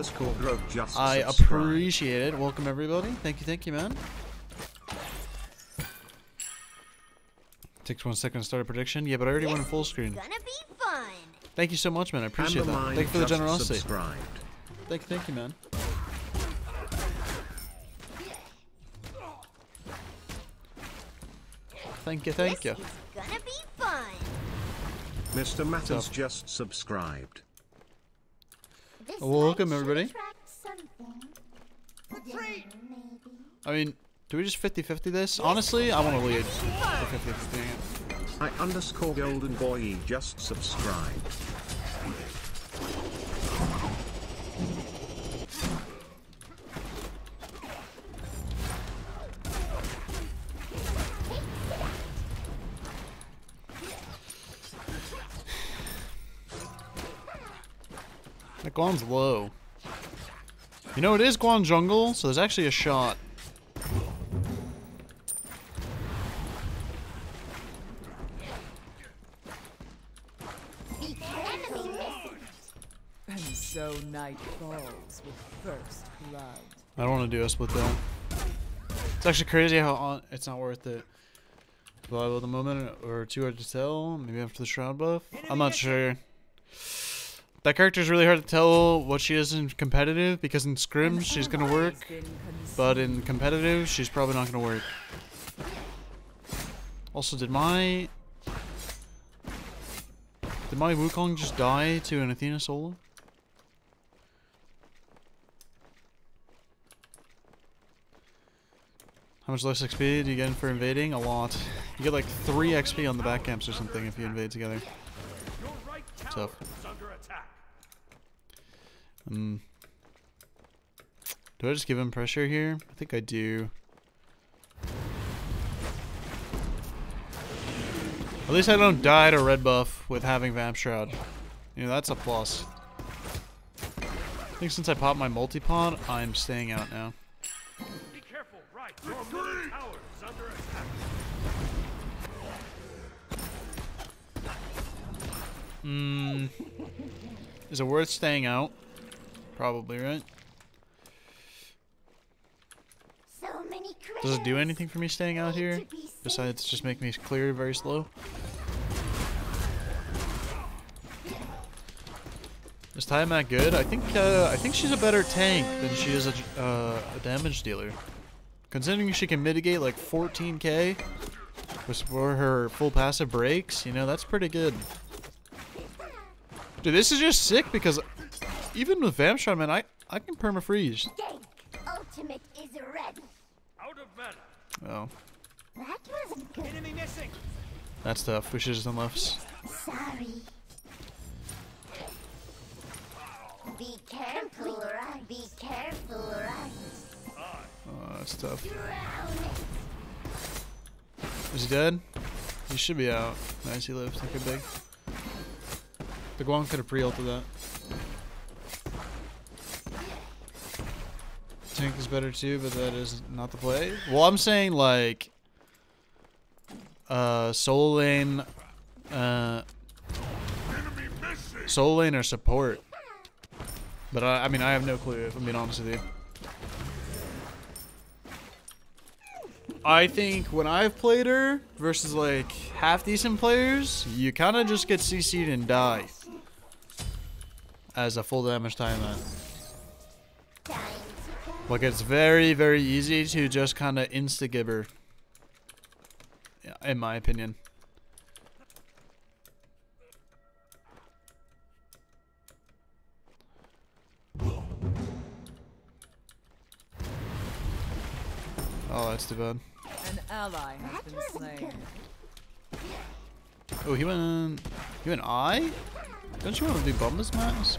underscore grove just I subscribed. appreciate it. Welcome everybody. Thank you, thank you, man. Takes one second to start a prediction. Yeah, but I already went full screen. Gonna be fun. Thank you so much, man. I appreciate that. Thank you for the generosity. subscribed. Thank you, thank you, man. Thank you, thank you. this is gonna be fun. Mr. Matters So- just subscribed. This Welcome, everybody. attract something. Dinner, maybe. I mean, do we just 50-50 this? Honestly, I want to lead. 50-50. I underscore golden boy just subscribed. That Guan's low. You know, it is Guan jungle, so there's actually a shot. And so night falls with first blood. I don't want to do a split down. It's actually crazy how on, it's not worth it. Viable at the moment, or too hard to tell. Maybe after the shroud buff. I'm not sure. That character is really hard to tell what she is in competitive because in scrims she's gonna work, but in competitive she's probably not gonna work. Also, did my did my Wukong just die to an Athena solo? How much less XP do you get for invading? A lot. You get like 3 XP on the back camps or something if you invade together. Tough. Um, do I just give him pressure here? I think I do. At least I don't die to red buff with having Vamp Shroud. You know, that's a plus. I think since I popped my multi-pot, I'm staying out now. Be careful, right. Your middle tower is under attack. Hmm. Is it worth staying out? Probably, right? So many Does it do anything for me staying out here? to be safe. Besides just make me clear very slow? Is Tiamat good? I think uh, I think she's a better tank than she is a, uh, a damage dealer. Considering she can mitigate like 14k before her full passive breaks, you know, that's pretty good. Dude, this is just sick because even with Vamp Shroud, man, I, I can perma-freeze. Ultimate is ready. Out of mana. Oh, That wasn't good. Enemy missing. that's tough. We should have done lefts. Sorry. Be careful, right? Be careful, right? Oh, that's tough. Drown it. Is he dead? He should be out. Nice, he lives. Think big. The Guan could have pre-ulted that. Tank is better too, but that is not the play. Well, I'm saying like, uh, solo lane, uh, solo lane or support. But I, I mean, I have no clue if I'm being honest with you. I think when I've played her versus like half decent players, you kind of just get CC'd and die as a full damage time. Time. Like it's very very easy to just kind of insta gibber. In my opinion. Oh, that's too bad. An ally has been slain. Oh, he went. He went I. Don't you want to do Bumba's mask?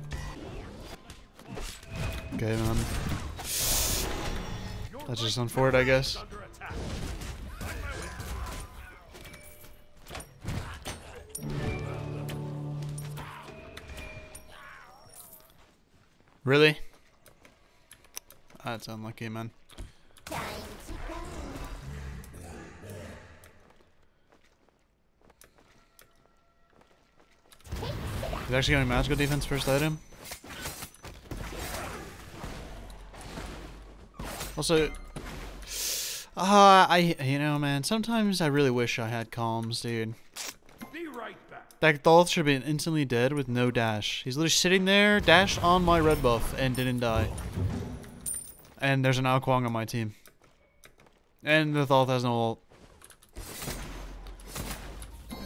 Okay, man. That's just it, I guess. Really? That's unlucky, man. He's actually going magical defense first item. Also, uh, I you know, man. Sometimes I really wish I had calms, dude. Be right back. That Thoth should have been instantly dead with no dash. He's literally sitting there, dashed on my red buff, and didn't die. And there's an Ao Kuang on my team. And the Dolph has no ult.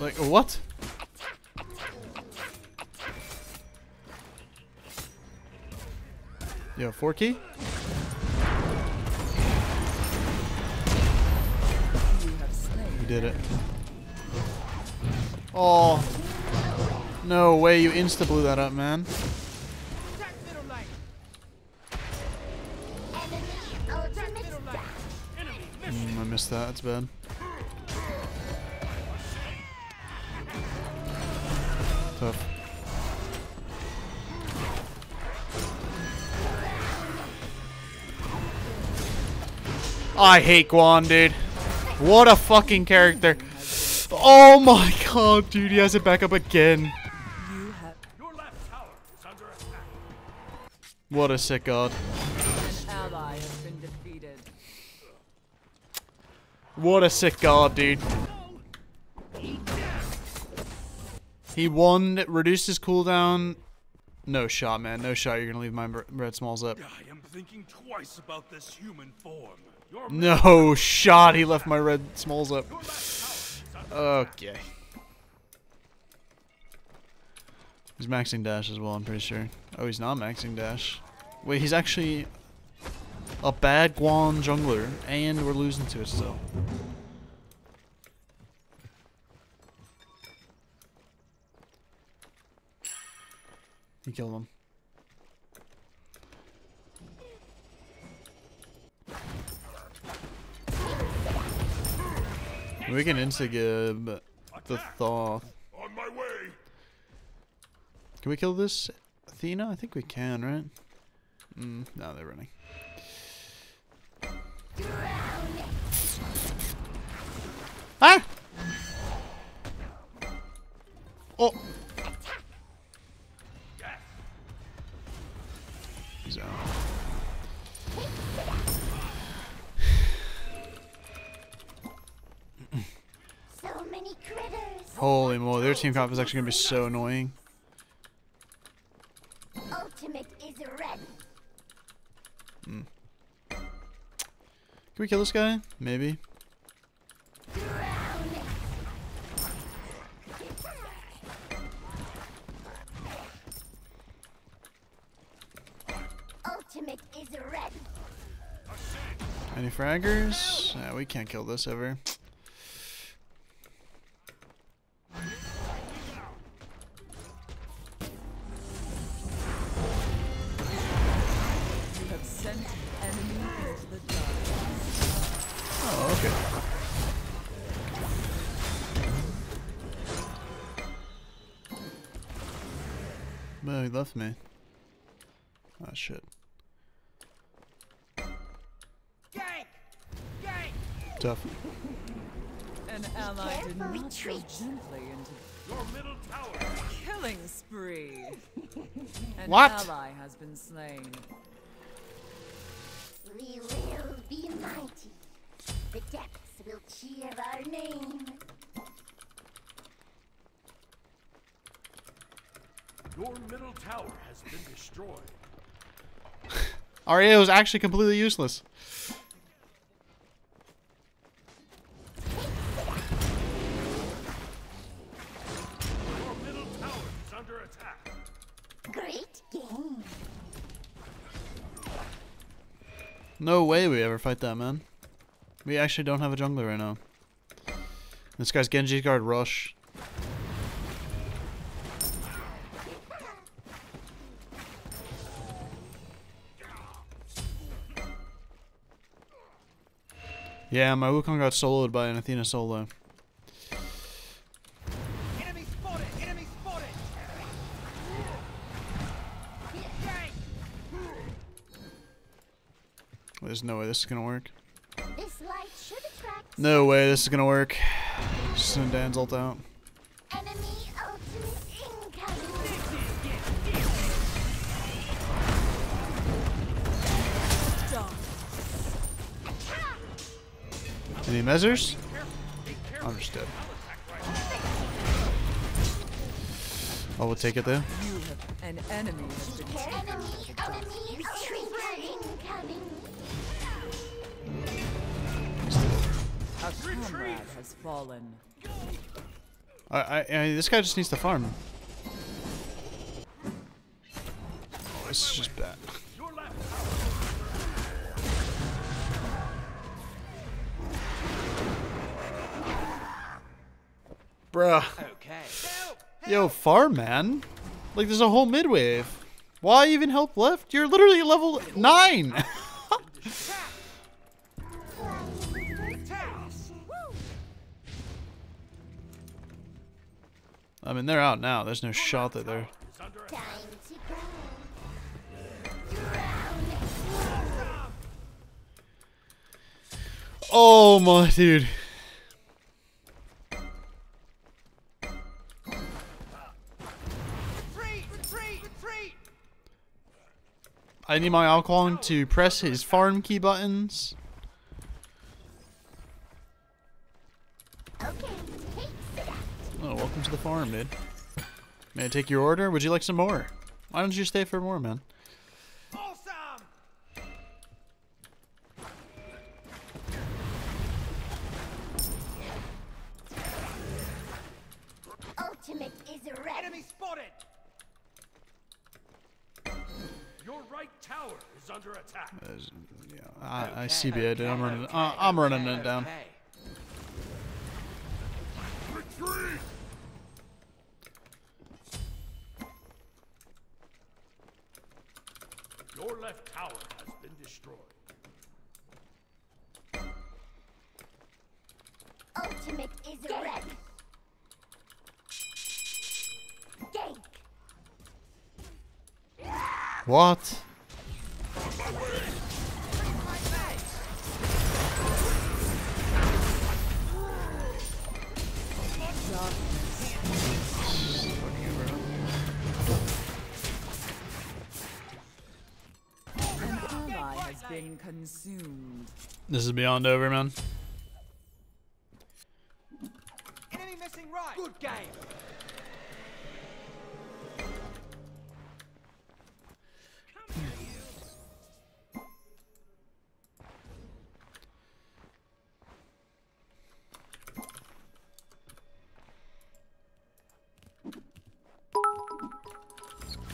Like, what? Yo, 4 key? Did it. Oh. No way, you insta blew that up, man. Mm, I missed that, that's bad. Tough. I hate Guan, dude. What a fucking character. Oh my god, dude, he has it back up again. What a sick god. What a sick god, dude. He won, reduced his cooldown. No shot, man. No shot. You're gonna leave my red smalls up. I am thinking twice about this human form. No shot. He left my red smalls up. Okay. He's maxing dash as well, I'm pretty sure. Oh, he's not maxing dash. Wait, he's actually a bad Guan jungler, and we're losing to it still. He killed him. We can insta-gib the Thoth. on my way. Can we kill this Athena? I think we can, right? Mm, no, they're running. Ah! Oh! Holy moly, their team comp is actually gonna be so annoying. Ultimate is ready. Hmm. Can we kill this guy? Maybe. Ultimate is ready. Any fraggers? Yeah, we can't kill this ever. No, me. Oh ah, shit. Tough. An ally did not retreat. gently into Your middle tower. killing spree. An What? ally has been slain. We will be mighty. The depths will cheer our name. Your middle tower has been destroyed. REA was actually completely useless. Your middle tower is under attack. Great game. No way we ever fight that man. We actually don't have a jungler right now. This guy's Genji guard rush. Yeah, my Wukong got soloed by an Athena solo. Enemy spotted! Enemy spotted! There's no way this is gonna work. This light should attract No way this is gonna work. Just gonna dance ult out. Any measures? Understood. Oh, I will take it though. You have an enemy has been Enemy, enemy ultimate incoming. a comrade has fallen. I, I, I this guy just needs to farm. Oh, this is just bad. Bruh. Okay. Yo, farm man. Like there's a whole mid wave. Why even help left? You're literally level nine. I mean they're out now. There's no shot that they're. Is under Time attack. to go. Drown. Oh my dude. I need my Ao Kuang to press his farm key buttons. Oh, welcome to the farm, dude. May I take your order? Would you like some more? Why don't you stay for more, man? I, I CBA, dude. I'm running. Uh, I'm running it down. Retreat! Your left tower has been destroyed. Ultimate is ready. Gank. What? This beyond over, man. Enemy missing right. Good game.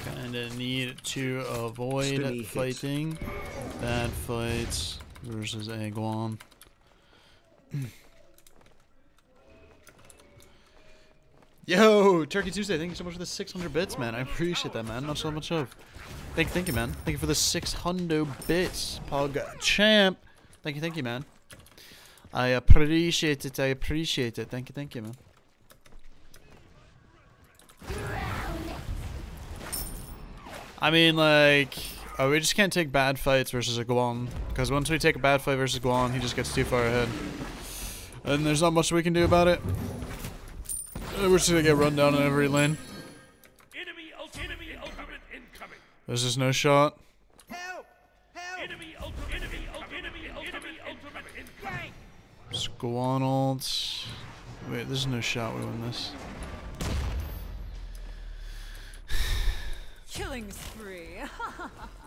Kinda need to avoid Spinny hit. fighting bad fights versus a Guan. Yo, Turkey Tuesday, thank you so much for the 600 bits, man. I appreciate that, man. Not so much of. Thank, thank you, man. Thank you for the 600 bits, Pog Champ. Thank you, thank you, man. I appreciate it. I appreciate it. Thank you, thank you, man. I mean, like, oh, we just can't take bad fights versus a Guan. Because once we take a bad fight versus Guan, he just gets too far ahead. And there's not much we can do about it. We're just gonna get run down in every lane. Enemy ultimate. Enemy ultimate incoming. There's just no shot. Help! Help! Enemy ultimate. Enemy ultimate. Enemy ultimate. Ultimate incoming. Just Guan ult. Wait, there's no shot we win this. Killing spree.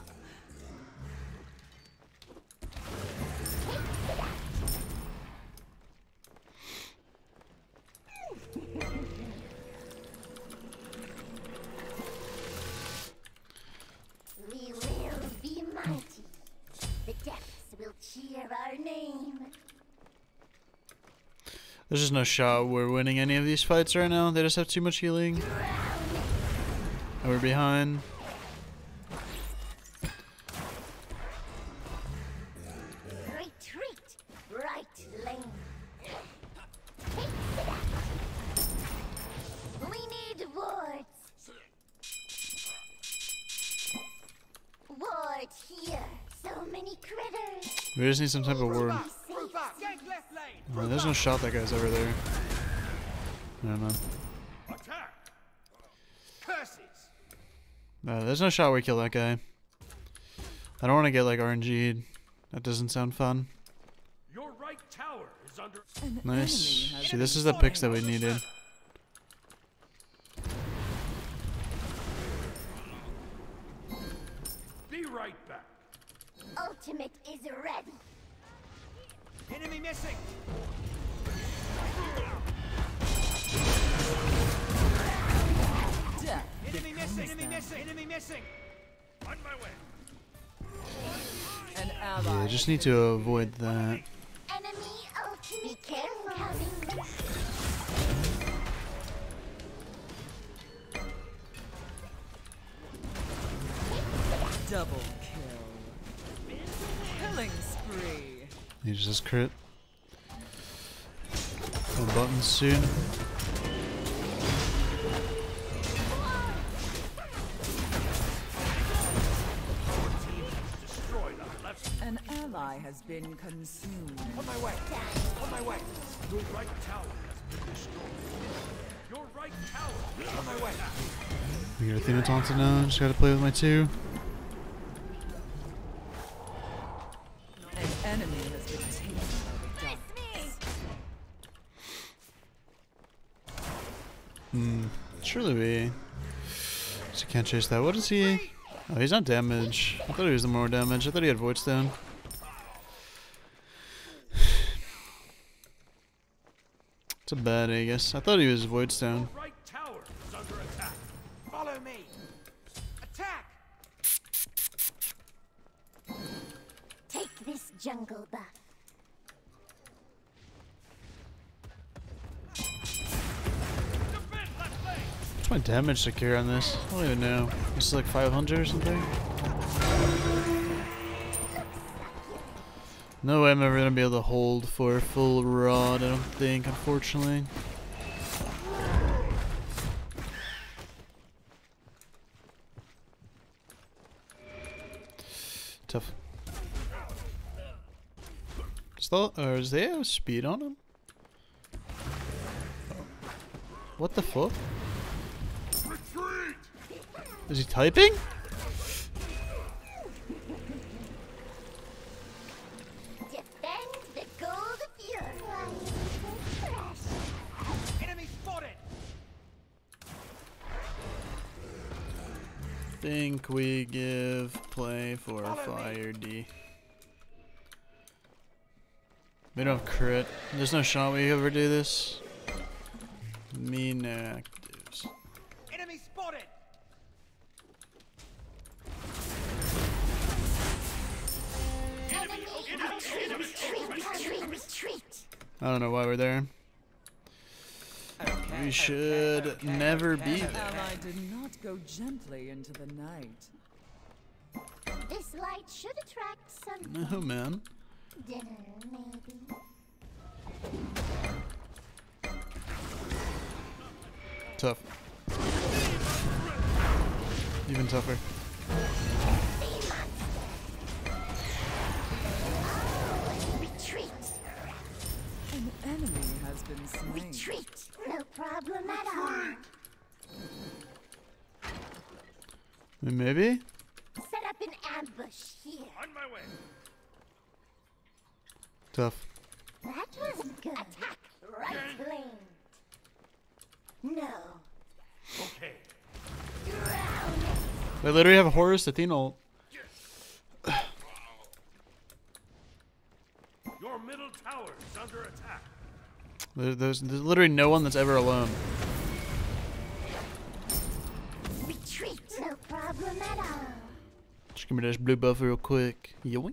just no shot we're winning any of these fights right now. They just have too much healing. And we're behind. Retreat! Right lane. We need wards. Wards here. So many critters. We just need some type of ward. Be safe. Gank left lane. There's no shot that guy's over there. I don't know. Attack. Curses. No, there's no shot we kill that guy. I don't want to get like RNG'd. That doesn't sound fun. Your right tower is under. Nice. See, this is the picks that we needed. An ally. Yeah, just need to avoid that. Enemy ultimate. Be careful. Coming. Double kill. Killing spree. He just crit. No buttons soon. Been consumed. On my way. On my way. Your right tower has been destroyed. Your right tower is on my way. We got Athena taunted now. Just gotta play with my two. An enemy has been taken by the. Hmm. Surely we. Just can't chase that. What is he? Oh, he's not damage. I thought he was the more damage. I thought he had Void Stone. It's a bad, I guess. I thought he was Void Stone. Right tower is under attack. Follow me. Attack. Take this jungle buff. Defend left lane. What's my damage secure on this? I don't even know. This is like 500 or something? No way I'm ever gonna be able to hold for a full rod, I don't think, unfortunately. Tough. Still, or is they have speed on him? What the fuck? Is he typing? Think we give play for Follow me. Fire D. We don't have crit. There's no shot we ever do this. Mean actives. Enemy spotted. Enemy retreat, retreat, retreat. I don't know why we're there. Okay, We should okay, never okay. be An there. ally did not go gently into the night. This light should attract some No, oh, man. dinner, maybe. Tough. Even tougher. Enemy has been slain. retreat. No problem at all. Maybe? Set up an ambush here. On my way. Tough. That was good. Attack right lane. No. Okay. They literally have a Horus Athena ult. Your middle tower is under attack. There- There's, there's literally no one that's ever alone. Retreat. No problem at all. Just give me this blue buff real quick. Yoink.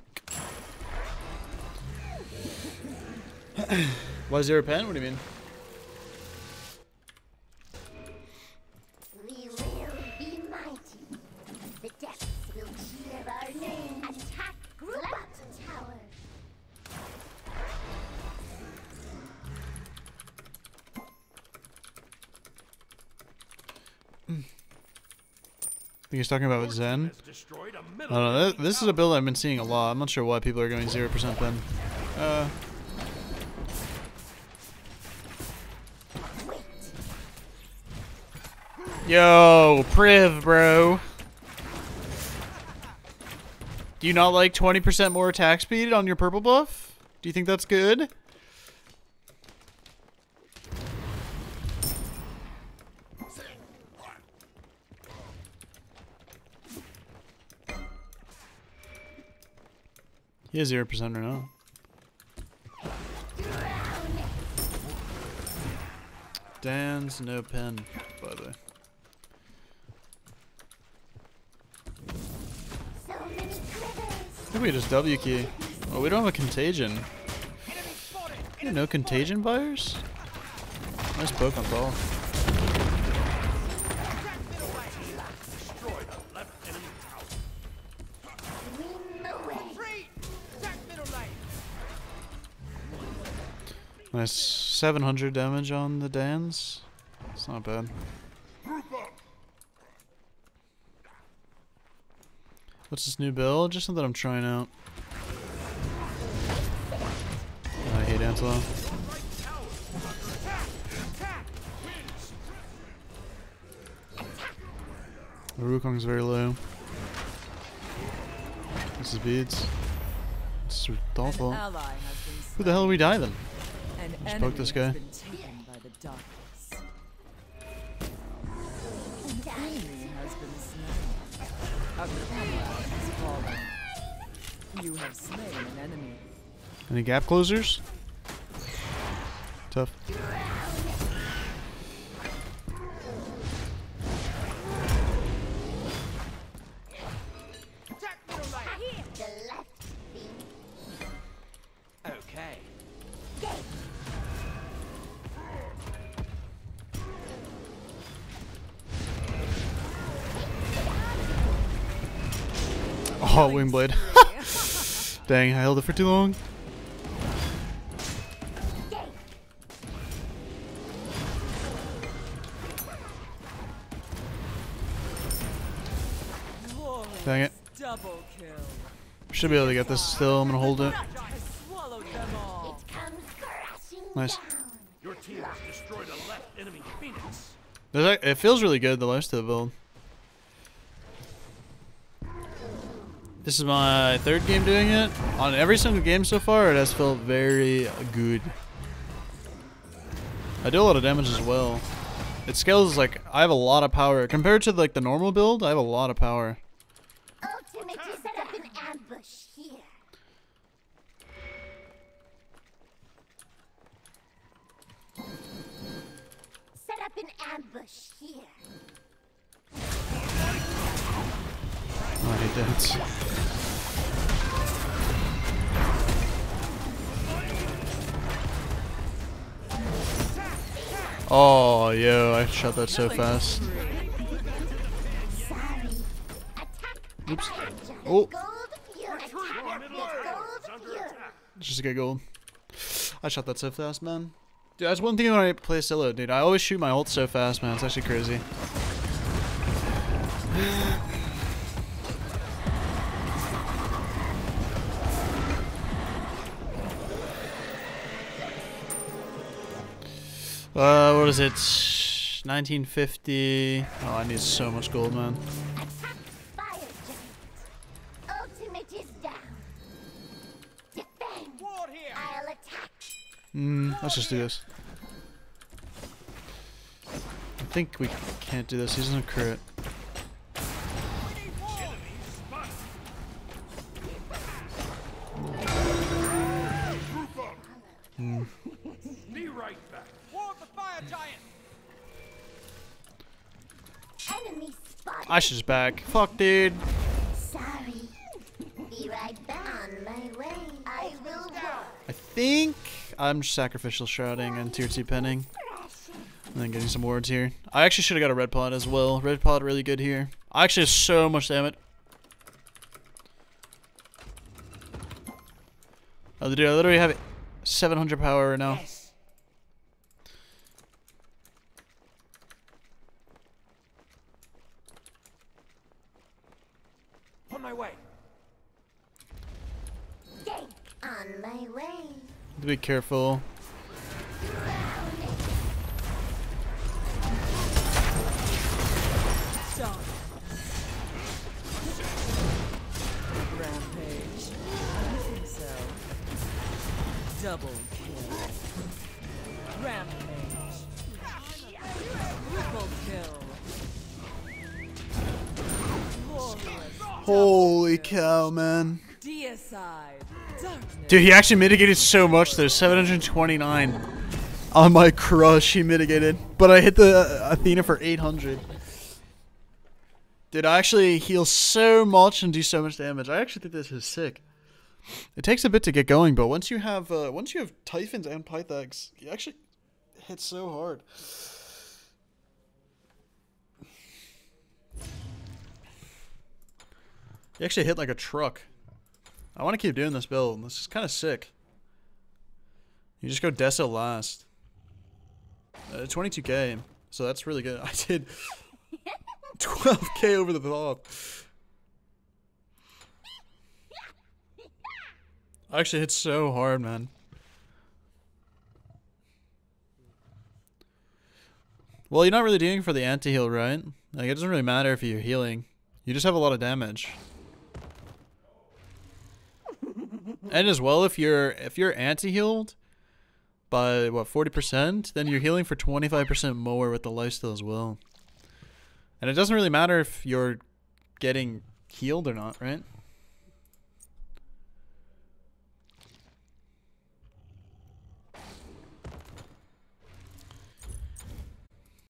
Why zero pen? What do you mean? Think he's talking about Zen. I don't know. This, is a build I've been seeing a lot. I'm not sure why people are going 0% pen. Uh, yo, Priv, bro. Do you not like 20% more attack speed on your purple buff? Do you think that's good? He has 0% right now. Dan's no pen, by the way. I think we just W key. Oh, we don't have a contagion. No contagion buyers? Nice poke on ball. Nice 700 damage on the Dans. It's not bad. What's this new build? Just something that I'm trying out. I hate Antelope. Wukong's very low. This is beads. This is An awful. ally has been Who the hell are we diving? An Just poke this guy. has been taken by Oh, Wingblade. Dang, I held it for too long. Dang it. Double kill. Should be able to get this still. I'm gonna hold it. Has swallowed them all. It comes crashing Nice. Your team has destroyed a left enemy phoenix. There's It feels really good, the lifesteal build. This is my third game doing it. On every single game so far, it has felt very good. I do a lot of damage as well. It scales like I have a lot of power compared to like the normal build. I have a lot of power. Ultimate is set up an ambush here. Set up an ambush here. That. Oh, yo, I shot that so fast. Oops. Oh. Just get gold. I shot that so fast, man. Dude, that's one thing when I play solo, dude. I always shoot my ult so fast, man. It's actually crazy. Uh, what is it? 1950. Oh, I need so much gold, man. Attack. Fire giant. Ultimate is down. Defend. I'll attack. Mm, let's just do this. I think we can't do this. He's gonna crit. Be right back. Enemy spotted. I should just back. Fuck, dude. Sorry. Be right back. On my way. I will walk. I think I'm sacrificial shrouding and tier two pinning. And then getting some wards here. I actually should have got a red pod as well. Red pod really good here. I actually have so much damage. Oh, dude, I literally have 700 power right now. On my way. Yay! On my way. Be careful. Double kill. Rampage. Triple kill. Holy cow, man. Dude, he actually mitigated so much there. 729 on my crush. He mitigated, but I hit the uh, Athena for 800. Dude, I actually heal so much and do so much damage. I actually think this is sick. It takes a bit to get going, but once you have uh, once you have Typhons and Pythags, you actually hit so hard. You actually hit like a truck. I want to keep doing this build. This is kind of sick. You just go Deso last. Uh, 22k, so that's really good. I did 12k over the top. Actually hit so hard, man. Well, you're not really doing for the anti-heal, right? Like, it doesn't really matter if you're healing. You just have a lot of damage. And as well, if you're if you're anti-healed by what 40%, then you're healing for 25% more with the lifesteal as well. And it doesn't really matter if you're getting healed or not, right?